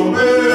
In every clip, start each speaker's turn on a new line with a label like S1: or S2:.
S1: Amen.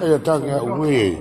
S1: 哎呀，大概有味。